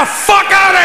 the fuck out of